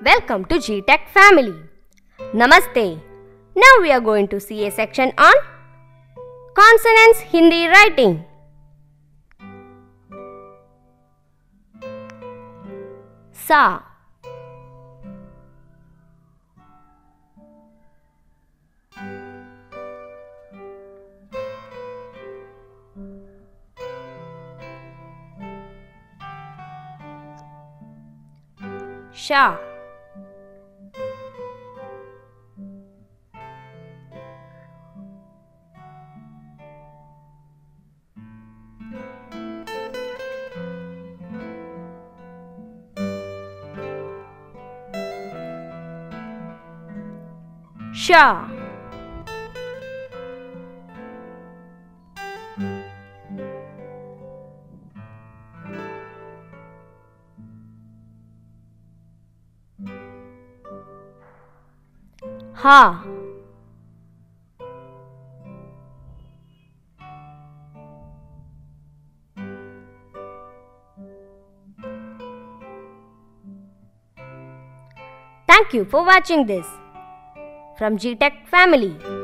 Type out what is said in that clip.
Welcome to GTech family. Namaste. Now we are going to see a section on consonants Hindi writing. Sa Sha Sha Ha. Thank you for watching this from GTech family.